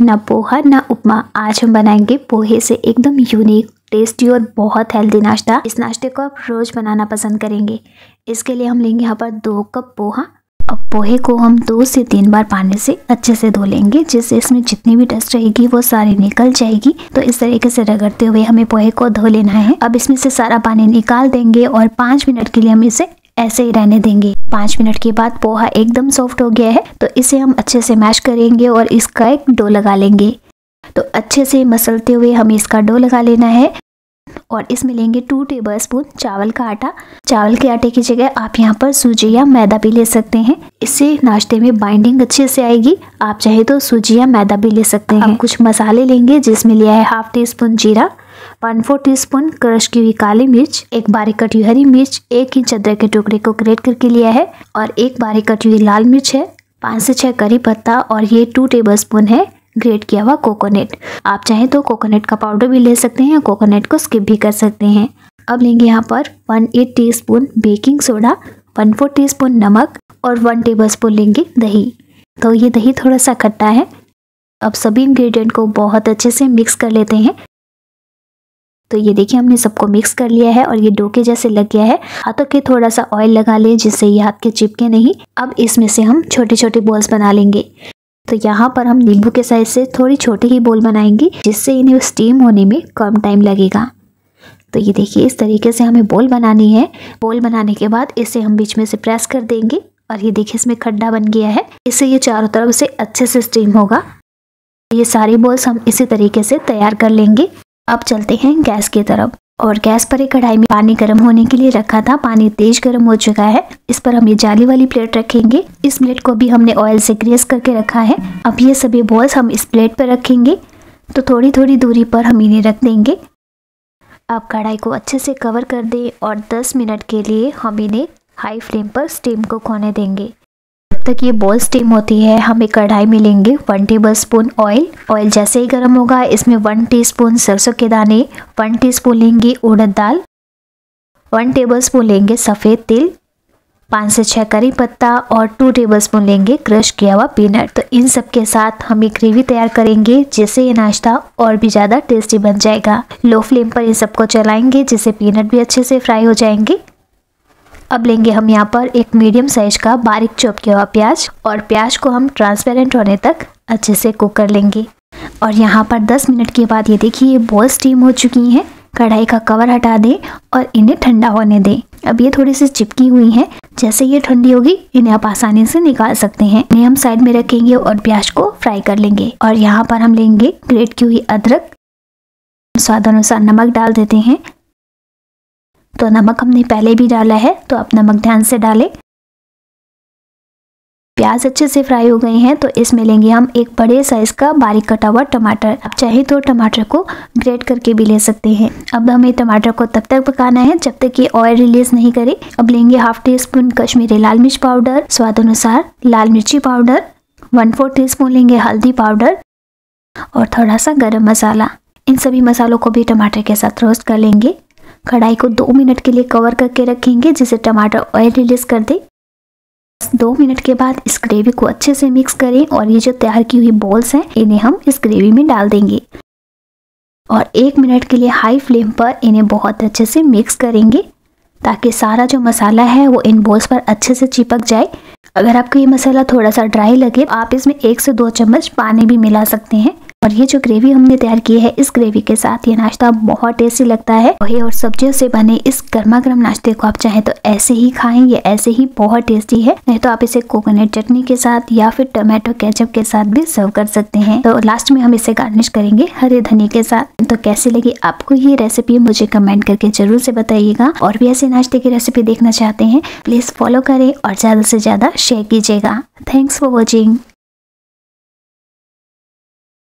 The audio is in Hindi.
ना पोहा, ना उपमा। आज हम बनाएँगे पोहे से एकदम यूनिक टेस्टी और बहुत हेल्दी नाश्ता। इस नाश्ते को आप रोज़ बनाना पसंद करेंगे। इसके लिए हम लेंगे यहाँ पर दो कप पोहा। अब पोहे को हम दो से तीन बार पानी से अच्छे से धो लेंगे, जिससे इसमें जितनी भी डस्ट रहेगी वो सारी निकल जाएगी। तो इस तरीके से रगड़ते हुए हमें पोहे को धो लेना है। अब इसमें से सारा पानी निकाल देंगे और पाँच मिनट के लिए हम इसे ऐसे ही रहने देंगे। पाँच मिनट के बाद पोहा एकदम सॉफ्ट हो गया है तो इसे हम अच्छे से मैश करेंगे और इसका एक डो लगा लेंगे। तो अच्छे से मसलते हुए हमें इसका डो लगा लेना है और इसमें लेंगे टू टेबल स्पून चावल का आटा। चावल के आटे की जगह आप यहाँ पर सूजी या मैदा भी ले सकते हैं। इससे नाश्ते में बाइंडिंग अच्छे से आएगी। आप चाहे तो सूजी या मैदा भी ले सकते हैं। कुछ मसाले लेंगे जिसमें लिया है हाफ़ टी स्पून जीरा। One four teaspoon crush की हुई काली मिर्च, एक बारीक कटी हरी मिर्च, एक इंच अदरक के टुकड़े को ग्रेट करके लिया है और एक बारीक कटी हुई लाल मिर्च है। पाँच से छः करी पत्ता और ये टू टेबल स्पून है ग्रेट किया हुआ कोकोनट। आप चाहें तो कोकोनट का पाउडर भी ले सकते हैं या कोकोनट को स्किप भी कर सकते हैं। अब लेंगे यहाँ पर one eight teaspoon baking soda, one four teaspoon नमक और वन टेबल स्पून लेंगे दही। तो ये दही थोड़ा सा खट्टा है। अब सभी इंग्रेडिएंट को बहुत अच्छे से मिक्स कर लेते हैं। तो ये देखिए, हमने सबको मिक्स कर लिया है और ये डोके जैसे लग गया है। हाथों के थोड़ा सा ऑयल लगा ले, जिससे ये हाथ के चिपके नहीं। अब इसमें से हम छोटे छोटे बॉल्स बना लेंगे। तो यहाँ पर हम नींबू के साइज़ से थोड़ी छोटी ही बोल बनाएँगे, जिससे इन्हें स्टीम होने में कम टाइम लगेगा। तो ये देखिए, इस तरीके से हमें बोल बनानी है। बोल बनाने के बाद इसे हम बीच में से प्रेस कर देंगे और ये देखिए, इसमें खड्डा बन गया है। इससे ये चारों तरफ़ से अच्छे से स्टीम होगा। ये सारी बॉल्स हम इसी तरीके से तैयार कर लेंगे। अब चलते हैं गैस की तरफ़। और गैस पर एक कढ़ाई में पानी गर्म होने के लिए रखा था। पानी तेज गर्म हो चुका है। इस पर हम ये जाली वाली प्लेट रखेंगे। इस प्लेट को भी हमने ऑयल से ग्रेस करके रखा है। अब ये सभी बॉल्स हम इस प्लेट पर रखेंगे। तो थोड़ी थोड़ी दूरी पर हम इन्हें रख देंगे। अब कढ़ाई को अच्छे से कवर कर दें और 10 मिनट के लिए हम इन्हें हाई फ्लेम पर स्टीम को खोने देंगे। तक ये बॉल स्टीम होती है, हम एक कढ़ाई में लेंगे one tablespoon oil oil जैसे ही गर्म होगा, इसमें वन टीस्पून सरसों के दाने वन टीस्पून लेंगे उड़द दाल वन टेबल स्पून लेंगे सफ़ेद तिल, पाँच से छः करी पत्ता और टू टेबल स्पून लेंगे क्रश किया हुआ पीनट तो इन सब के साथ हम एक ग्रेवी तैयार करेंगे, जिससे ये नाश्ता और भी ज़्यादा टेस्टी बन जाएगा। लो फ्लेम पर इन सबको चलाएँगे, जिससे पीनट भी अच्छे से फ्राई हो जाएँगे। अब लेंगे हम यहाँ पर एक मीडियम साइज़ का बारीक चॉप किया हुआ प्याज और प्याज को हम ट्रांसपेरेंट होने तक अच्छे से कुक कर लेंगे। और यहाँ पर 10 मिनट के बाद ये देखिए ये बॉल स्टीम हो चुकी हैं। कढ़ाई का कवर हटा दें और इन्हें ठंडा होने दें। अब ये थोड़ी सी चिपकी हुई हैं। जैसे ये ठंडी होगी, इन्हें आप आसानी से निकाल सकते हैं। इन्हें हम साइड में रखेंगे और प्याज को फ्राई कर लेंगे। और यहाँ पर हम लेंगे ग्रेट की हुई अदरक। स्वाद अनुसार नमक डाल देते हैं। तो नमक हमने पहले भी डाला है तो आप नमक ध्यान से डालें। प्याज अच्छे से फ्राई हो गए हैं तो इसमें लेंगे हम एक बड़े साइज़ का बारीक कटा हुआ टमाटर। आप चाहे तो टमाटर को ग्रेट करके भी ले सकते हैं। अब हमें टमाटर को तब तक पकाना है, जब तक ये ऑयल रिलीज़ नहीं करे। अब लेंगे हाफ़ टी स्पून कश्मीरी लाल मिर्च पाउडर स्वाद अनुसार लाल मिर्ची powder one four teaspoon लेंगे हल्दी पाउडर और थोड़ा सा गर्म मसाला। इन सभी मसालों को भी टमाटर के साथ रोस्ट कर लेंगे। कढ़ाई को दो मिनट के लिए कवर करके रखेंगे, जिसे टमाटर ऑयल रिलीज़ कर दे। दो मिनट के बाद इस ग्रेवी को अच्छे से मिक्स करें और ये जो तैयार की हुई बॉल्स हैं, इन्हें हम इस ग्रेवी में डाल देंगे। और एक मिनट के लिए हाई फ्लेम पर इन्हें बहुत अच्छे से मिक्स करेंगे, ताकि सारा जो मसाला है, वो इन बॉल्स पर अच्छे से चिपक जाए। अगर आपको ये मसाला थोड़ा सा ड्राई लगे, आप इसमें एक से दो चम्मच पानी भी मिला सकते हैं। और ये जो ग्रेवी हमने तैयार की है इस ग्रेवी के साथ ये नाश्ता बहुत टेस्टी लगता है। पोहे और सब्जियों से बने इस गर्मा गर्म नाश्ते को आप चाहें तो ऐसे ही खाएँ, ये ऐसे ही बहुत टेस्टी है। नहीं तो आप इसे कोकोनट चटनी के साथ या फिर टोमेटो केचप के साथ भी सर्व कर सकते हैं। तो लास्ट में हम इसे गार्निश करेंगे हरे धनी के साथ। तो कैसी लगी आपको ये रेसिपी मुझे कमेंट करके ज़रूर से बताइएगा। और भी ऐसे नाश्ते की रेसिपी देखना चाहते हैं प्लीज़ फॉलो करें और ज़्यादा से ज़्यादा शेयर कीजिएगा। Thanks for watching